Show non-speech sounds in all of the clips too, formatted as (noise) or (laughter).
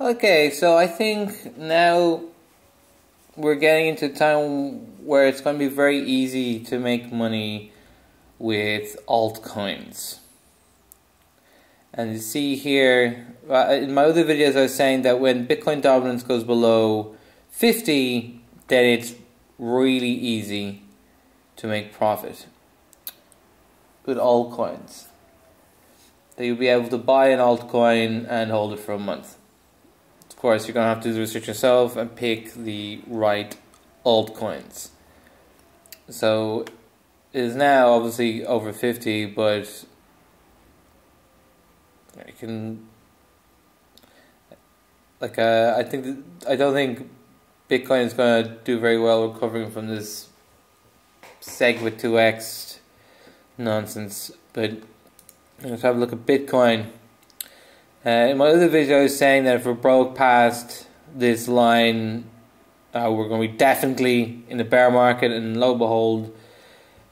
Okay, so I think now we're getting into a time where it's going to be very easy to make money with altcoins. And you see here, uh, in my other videos, I was saying that when Bitcoin dominance goes below 50, then it's really easy to make profit with altcoins. That you'll be able to buy an altcoin and hold it for a month. Course, you're going to have to do the research yourself and pick the right altcoins. So it is now obviously over 50, but I can like uh, I think I don't think Bitcoin is going to do very well recovering from this SegWit 2x nonsense. But let's have a look at Bitcoin. Uh, in my other video, I was saying that if we broke past this line, uh, we're going to be definitely in the bear market, and lo and behold,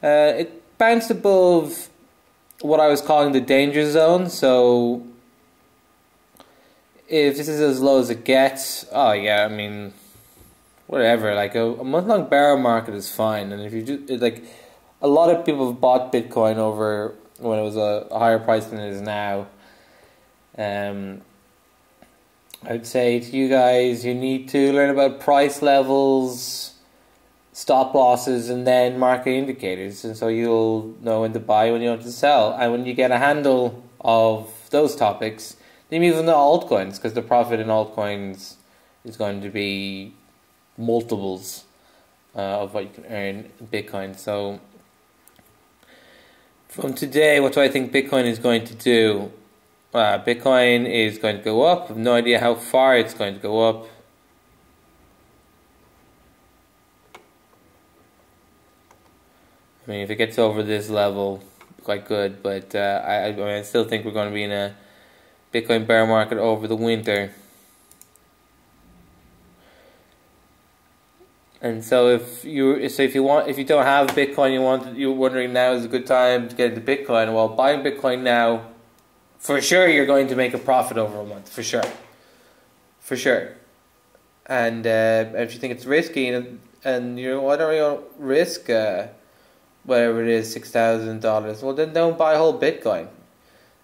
uh, it bounced above what I was calling the danger zone. So, if this is as low as it gets, oh yeah, I mean, whatever. Like a, a month long bear market is fine, and if you do like, a lot of people have bought Bitcoin over when it was a, a higher price than it is now. Um, I'd say to you guys, you need to learn about price levels, stop losses, and then market indicators, and so you'll know when to buy, when you want to sell, and when you get a handle of those topics, then move to altcoins because the profit in altcoins is going to be multiples uh, of what you can earn in Bitcoin. So, from today, what do I think Bitcoin is going to do? Uh, Bitcoin is going to go up. I have no idea how far it's going to go up. I mean, if it gets over this level, quite good. But uh, I, I, mean, I still think we're going to be in a Bitcoin bear market over the winter. And so if you so if you want if you don't have Bitcoin, you want you're wondering now is a good time to get into Bitcoin. Well, buying Bitcoin now for sure you're going to make a profit over a month for sure. For sure. And uh, if you think it's risky and, and you know why don't you risk uh, whatever it is six thousand dollars? Well then don't buy a whole bitcoin.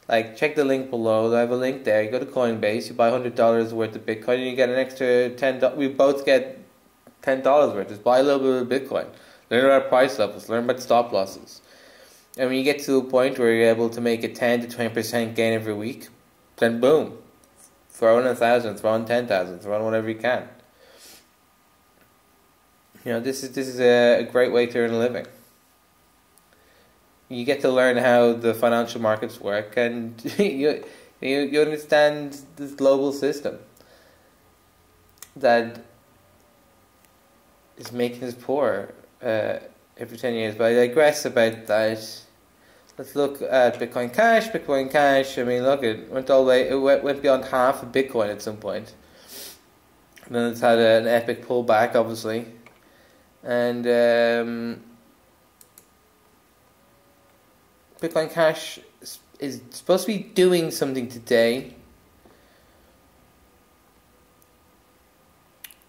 Like check the link below. I have a link there. You go to coinbase you buy hundred dollars worth of bitcoin and you get an extra $10. we both get ten dollars worth. Just buy a little bit of bitcoin. Learn about price levels. Learn about stop losses and when you get to a point where you're able to make a 10 to 20% gain every week, then boom, throw in a thousand, throw in 10,000, throw in whatever you can. You know, this is, this is a, a great way to earn a living. You get to learn how the financial markets work and (laughs) you, you, you understand this global system that is making us poor. Uh, every 10 years. But I digress about that. Let's look at Bitcoin Cash. Bitcoin Cash, I mean, look, it went all the way, it went, went beyond half of Bitcoin at some point. And then it's had an epic pullback, obviously. And um, Bitcoin Cash is supposed to be doing something today.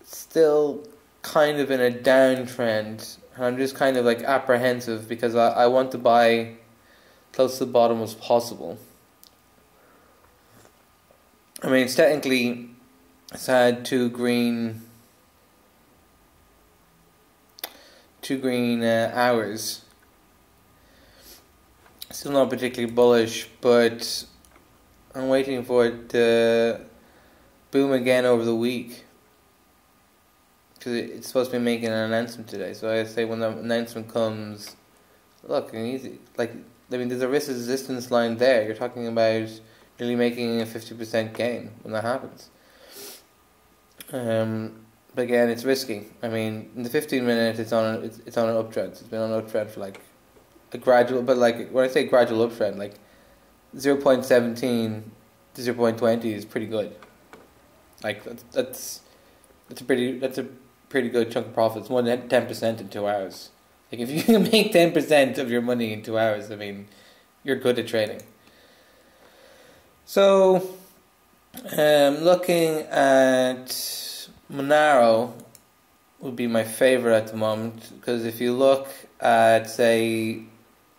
Still kind of in a downtrend I'm just kind of like apprehensive because I, I want to buy close to the bottom as possible. I mean, it's technically it's had two green two green uh, hours. Still not particularly bullish, but I'm waiting for it to boom again over the week because it's supposed to be making an announcement today. So I say when the announcement comes, look, and easy. Like I mean, there's a risk resistance line there. You're talking about nearly making a fifty percent gain when that happens. Um, but again, it's risky. I mean, in the fifteen minute, it's on it's, it's on an uptrend. It's been on an uptrend for like a gradual, but like when I say gradual uptrend, like zero point seventeen to zero point twenty is pretty good. Like that's that's that's a pretty that's a pretty good chunk of profits, more than ten percent in two hours. Like if you can (laughs) make ten percent of your money in two hours, I mean, you're good at trading. So Um, looking at Monero would be my favorite at the moment because if you look at say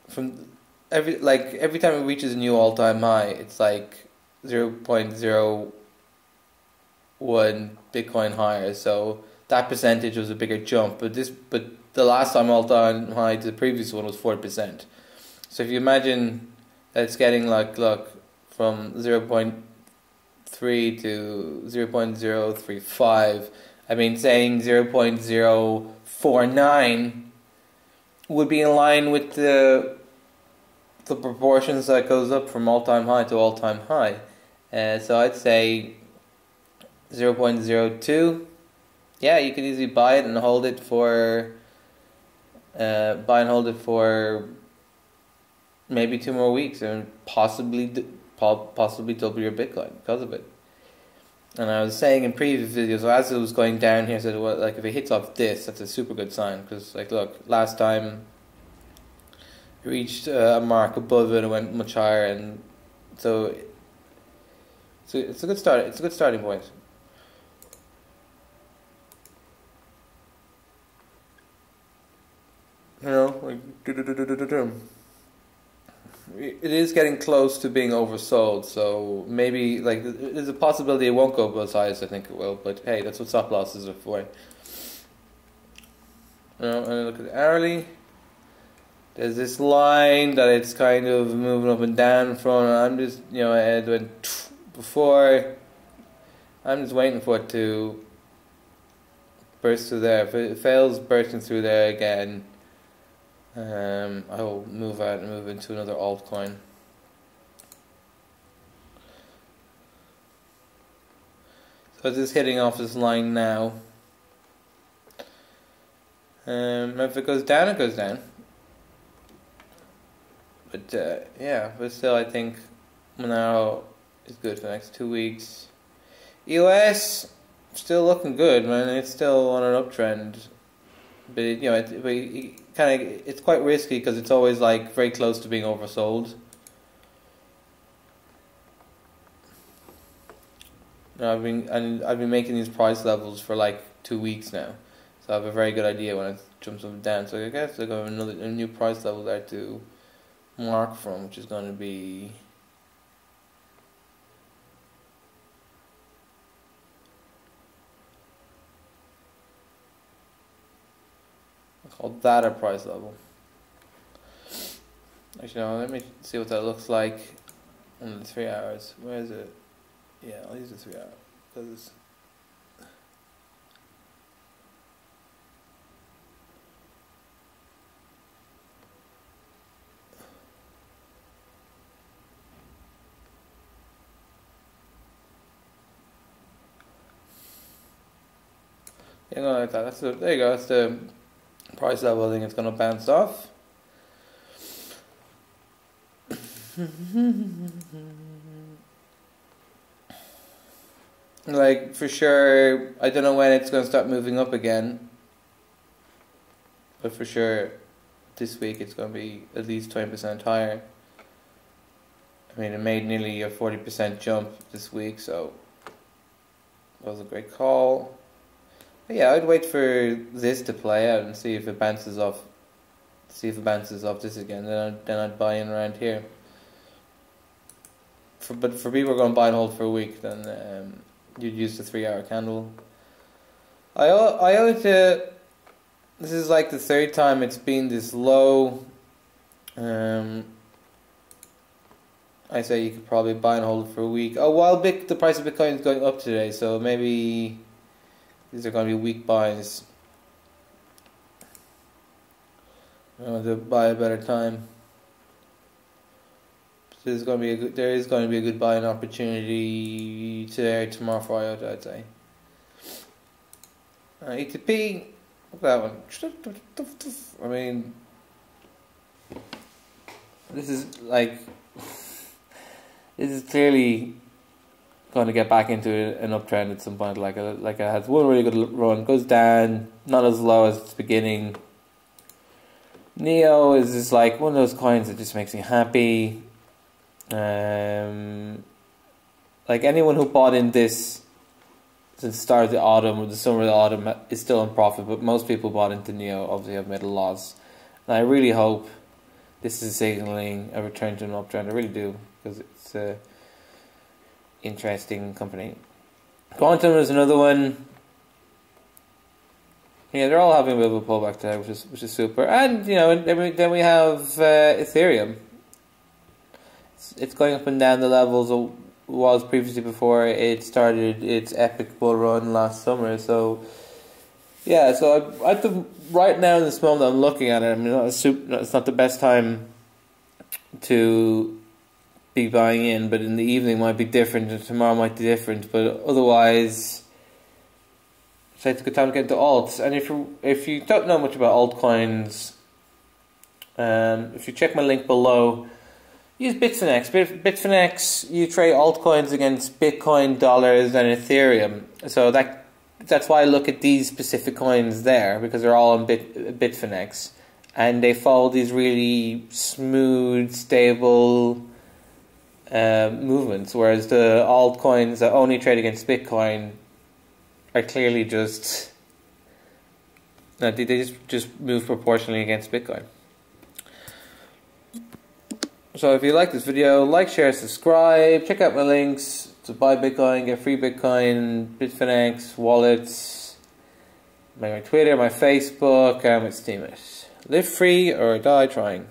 from every like every time it reaches a new all time high, it's like zero point zero one Bitcoin higher. So that percentage was a bigger jump. But this but the last time all time high to the previous one was forty percent. So if you imagine that it's getting like look from zero point three to zero point zero three five. I mean saying zero point zero four nine would be in line with the the proportions that goes up from all time high to all time high. Uh, so I'd say 0.02. Yeah, you could easily buy it and hold it for uh, buy and hold it for maybe two more weeks and possibly possibly double your Bitcoin because of it. And I was saying in previous videos, as it was going down here, I said, well, like if it hits off this, that's a super good sign. Because, like, look, last time it reached uh, a mark above it and went much higher, and so so it's a good start. It's a good starting point. You like it is getting close to being oversold. So maybe like there's a possibility it won't go both sides. I think it will, but hey, that's what stop losses are for. You know, and look at the hourly there's this line that it's kind of moving up and down from. And I'm just, you know, it went before. I'm just waiting for it to burst through there. If it fails bursting through there again, um, I will move out and move into another altcoin. So it's just hitting off this line now. Um, if it goes down, it goes down. But uh, yeah, but still, I think Monero is good for the next two weeks. EOS still looking good, man. It's still on an uptrend, but you know, it, it kind of it's quite risky because it's always like very close to being oversold. I've been and I've been making these price levels for like two weeks now, so I have a very good idea when it jumps up and down. So I guess I got another a new price level there to mark from, which is going to be called data price level. Actually, no, let me see what that looks like in the three hours. Where is it? Yeah, I'll use the three hours because You know, like that. That's the, there you go. That's the price level. I think it's going to bounce off. (laughs) like for sure, I don't know when it's going to start moving up again. But for sure, this week it's going to be at least twenty percent higher. I mean, it made nearly a forty percent jump this week, so that was a great call. Yeah, I'd wait for this to play out and see if it bounces off. See if it bounces off this again. Then I'd, then I'd buy in around here. For but for people who are going to buy and hold for a week, then um, you'd use the three hour candle. I IOTA. This is like the third time it's been this low. Um, I say you could probably buy and hold for a week. Oh, while Bic, the price of Bitcoin is going up today, so maybe these are going to be weak buys. I want to buy a better time. So there's going to be a good, there is going to be a good buying opportunity today or tomorrow for IOTA, I'd say. Uh, ETP, look at that one. I mean, this is like, (laughs) this is clearly going to get back into an uptrend at some point. Like a, like it has one really good run, goes down, not as low as its beginning. Neo is just like one of those coins that just makes me happy. Um, like anyone who bought in this since the start of the autumn or the summer of the autumn is still in profit, but most people bought into Neo obviously have made a loss. And I really hope this is signaling a return to an uptrend. I really do because it's a interesting company. Quantum is another one. Yeah, they're all having a bit of a pullback today, which is which is super. And you know, then we, then we have uh, Ethereum. It's, it's going up and down the levels it was previously before it started its epic bull run last summer. So yeah, so I, at the right now in this moment, I'm looking at it. I mean, it's, not the best time to be buying in, but in the evening might be different, and tomorrow might be different. But otherwise, so it's a good time to get into alts. And if you if you don't know much about altcoins, um, if you check my link below, use Bitfinex. Bitfinex, you trade altcoins against Bitcoin, dollars, and Ethereum. So that that's why I look at these specific coins there because they're all on Bit Bitfinex, and they follow these really smooth, stable uh, movements. Whereas the altcoins that only trade against Bitcoin are clearly just no, they, they just just move proportionally against Bitcoin. So if you like this video, like, share, subscribe. Check out my links to buy Bitcoin, get free Bitcoin, Bitfinex, wallets, my Twitter, my Facebook, and with Steemit. Live free or die trying.